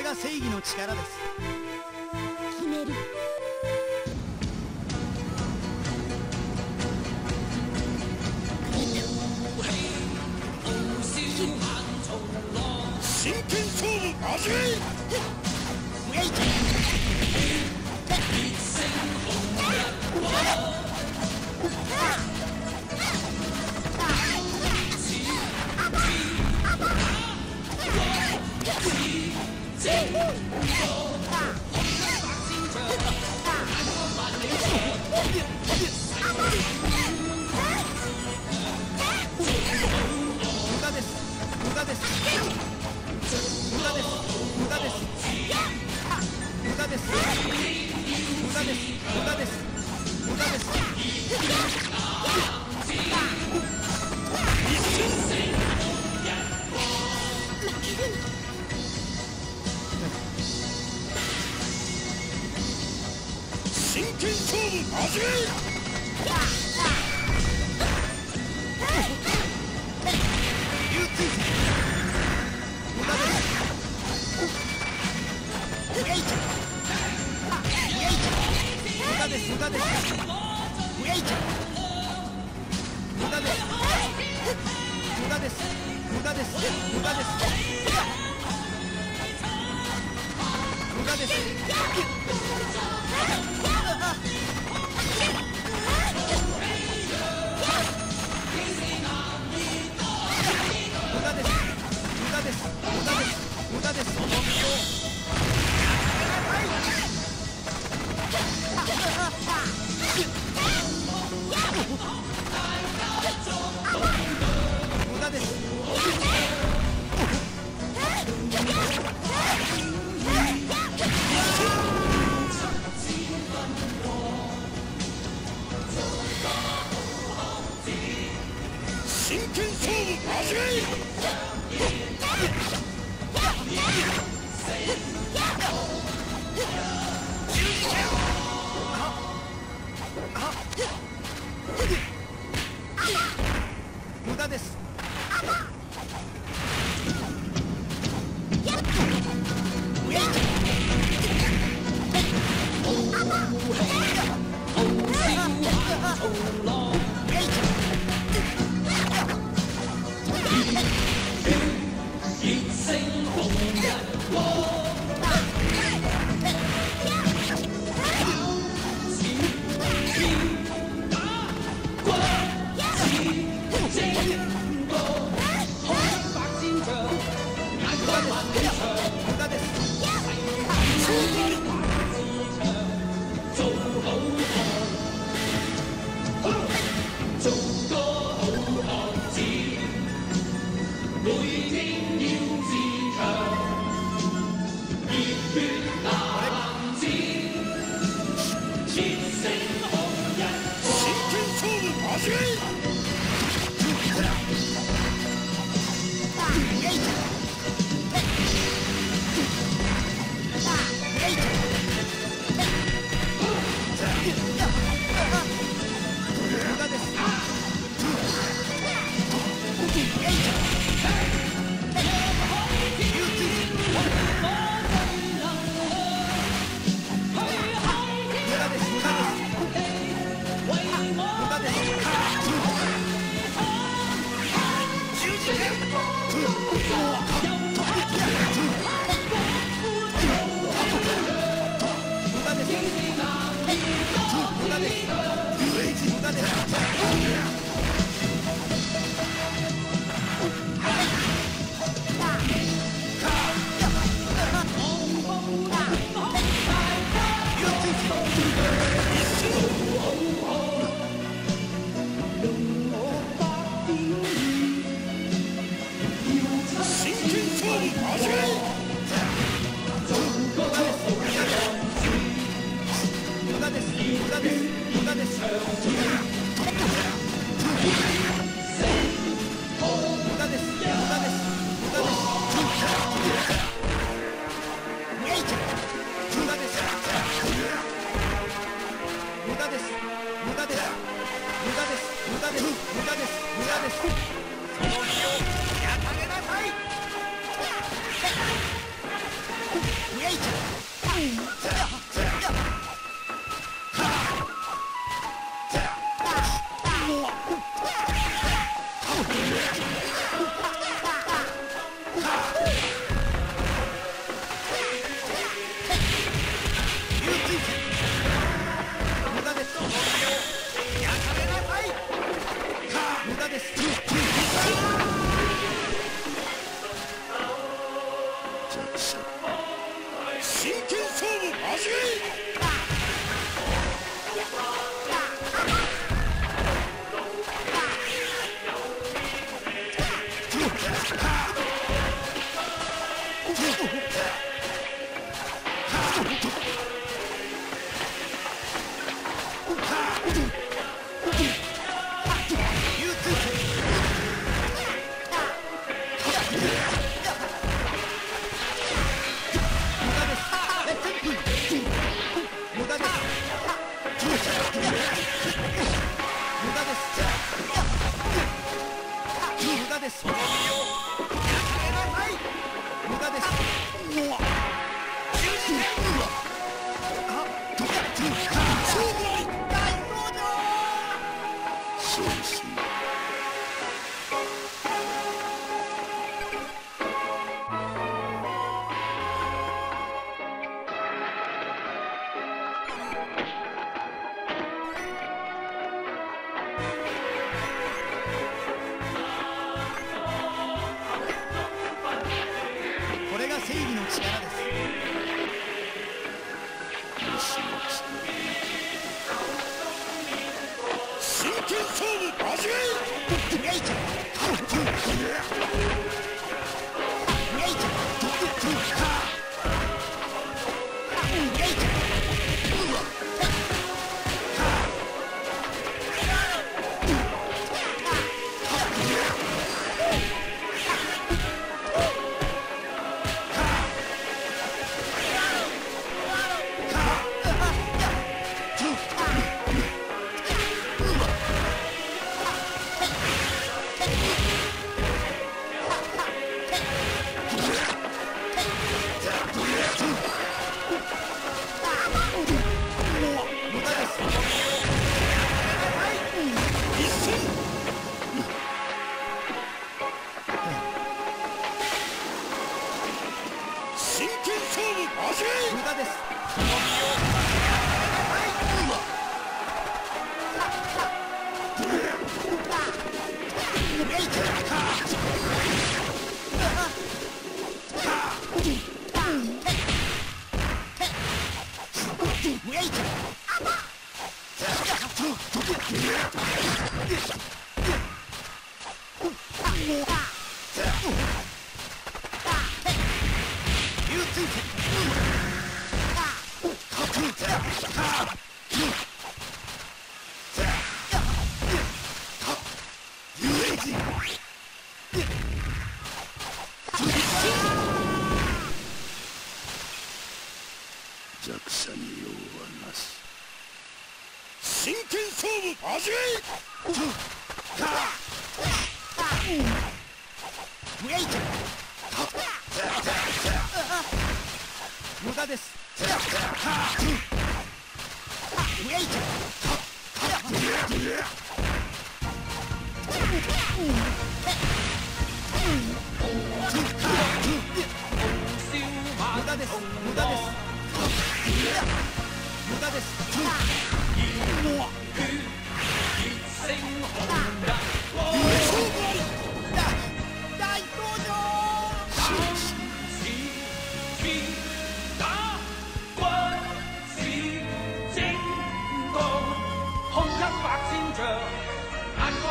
れが正義の力です。決める。真剣勝負始め我的天呐 Nature! です。每天要自强风ないです。始め真剣勝負始め無駄です。無駄です。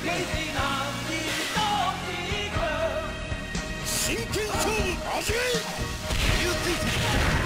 真剣勝負味わえ